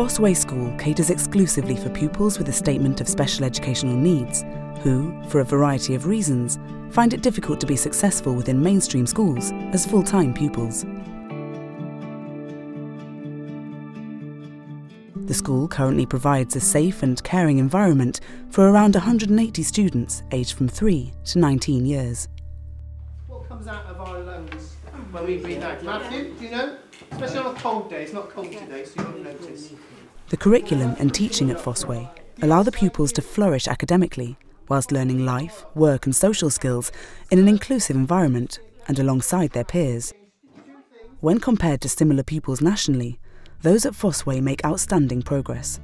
Fosse Way School caters exclusively for pupils with a statement of special educational needs who, for a variety of reasons, find it difficult to be successful within mainstream schools as full-time pupils. The school currently provides a safe and caring environment for around 180 students aged from 3 to 19 years. What comes out of our lungs when we breathe out? Matthew, do you know? Especially on a cold day. It's not cold today, so you won't notice. The curriculum and teaching at Fosse Way allow the pupils to flourish academically whilst learning life, work and social skills in an inclusive environment and alongside their peers. When compared to similar pupils nationally, those at Fosse Way make outstanding progress.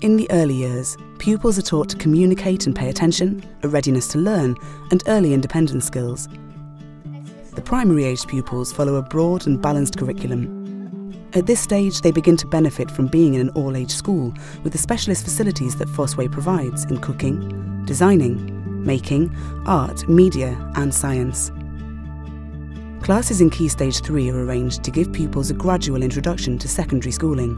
In the early years, pupils are taught to communicate and pay attention, a readiness to learn, and early independence skills. The primary aged pupils follow a broad and balanced curriculum at this stage, they begin to benefit from being in an all age school with the specialist facilities that Fosse Way provides in cooking, designing, making, art, media, and science. Classes in Key Stage 3 are arranged to give pupils a gradual introduction to secondary schooling.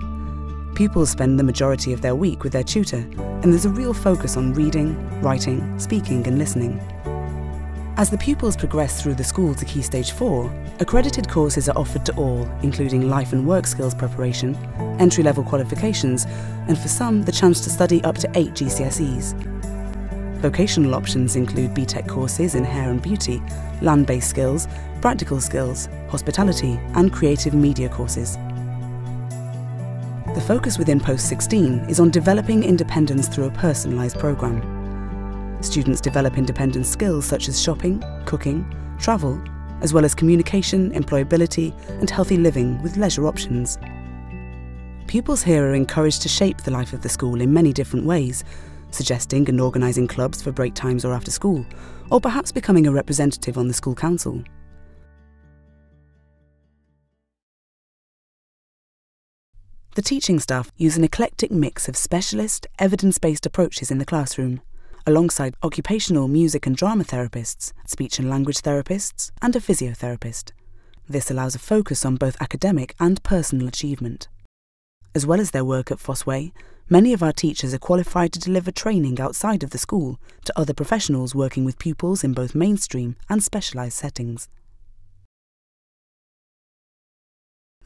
Pupils spend the majority of their week with their tutor, and there's a real focus on reading, writing, speaking, and listening. As the pupils progress through the school to Key Stage 4, accredited courses are offered to all, including life and work skills preparation, entry level qualifications, and for some, the chance to study up to eight GCSEs. Vocational options include BTEC courses in hair and beauty, land based skills, practical skills, hospitality, and creative media courses. The focus within Post 16 is on developing independence through a personalised programme. Students develop independent skills such as shopping, cooking, travel, as well as communication, employability, and healthy living with leisure options. Pupils here are encouraged to shape the life of the school in many different ways, suggesting and organising clubs for break times or after school, or perhaps becoming a representative on the school council. The teaching staff use an eclectic mix of specialist, evidence based approaches in the classroom alongside occupational music and drama therapists, speech and language therapists, and a physiotherapist. This allows a focus on both academic and personal achievement. As well as their work at Fosse Way, many of our teachers are qualified to deliver training outside of the school to other professionals working with pupils in both mainstream and specialised settings.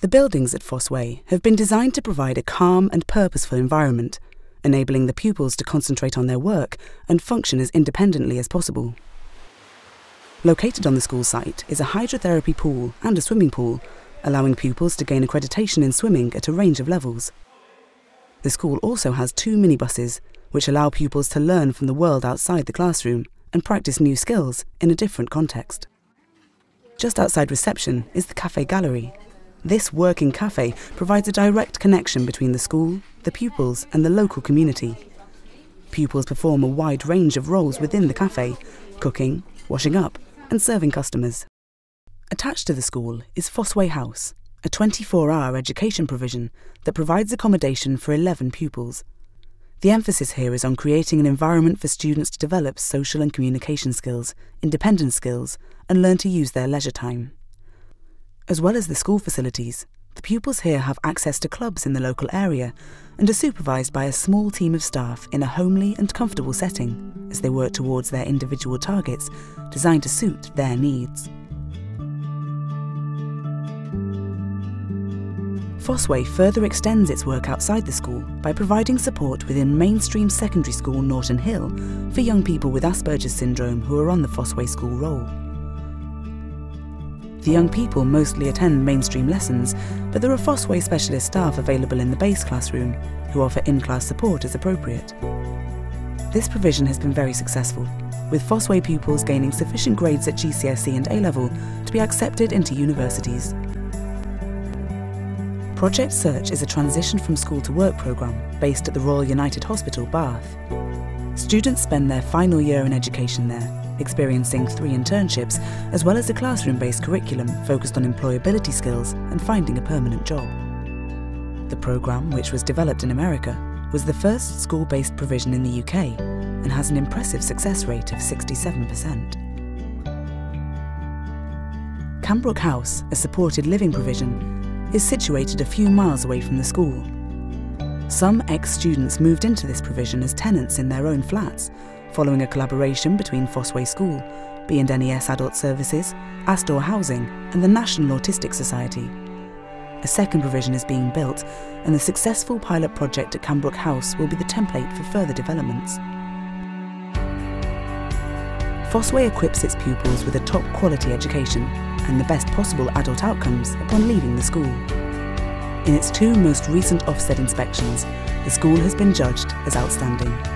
The buildings at Fosse Way have been designed to provide a calm and purposeful environment enabling the pupils to concentrate on their work and function as independently as possible. Located on the school site is a hydrotherapy pool and a swimming pool, allowing pupils to gain accreditation in swimming at a range of levels. The school also has two minibuses, which allow pupils to learn from the world outside the classroom and practice new skills in a different context. Just outside reception is the Cafe Gallery. This working cafe provides a direct connection between the school, the pupils, and the local community. Pupils perform a wide range of roles within the cafe cooking, washing up, and serving customers. Attached to the school is Fosse Way House, a 24 hour education provision that provides accommodation for 11 pupils. The emphasis here is on creating an environment for students to develop social and communication skills, independent skills, and learn to use their leisure time. As well as the school facilities, the pupils here have access to clubs in the local area and are supervised by a small team of staff in a homely and comfortable setting as they work towards their individual targets designed to suit their needs. Fosse Way further extends its work outside the school by providing support within mainstream secondary school Norton Hill for young people with Asperger's syndrome who are on the Fosse Way school roll. The young people mostly attend mainstream lessons, but there are Fosse Way specialist staff available in the base classroom who offer in class support as appropriate. This provision has been very successful, with Fosse Way pupils gaining sufficient grades at GCSE and A level to be accepted into universities. Project Search is a transition from school to work programme based at the Royal United Hospital, Bath. Students spend their final year in education there experiencing three internships, as well as a classroom based curriculum focused on employability skills and finding a permanent job. The programme, which was developed in America, was the first school based provision in the UK and has an impressive success rate of 67%. Cambrook House, a supported living provision, is situated a few miles away from the school. Some ex-students moved into this provision as tenants in their own flats, following a collaboration between Fosse Way School, B&NES Adult Services, Aster Housing and the National Autistic Society. A second provision is being built and the successful pilot project at Cambrook House will be the template for further developments. Fosse Way equips its pupils with a top quality education and the best possible adult outcomes upon leaving the school. In its two most recent Ofsted inspections, the school has been judged as outstanding.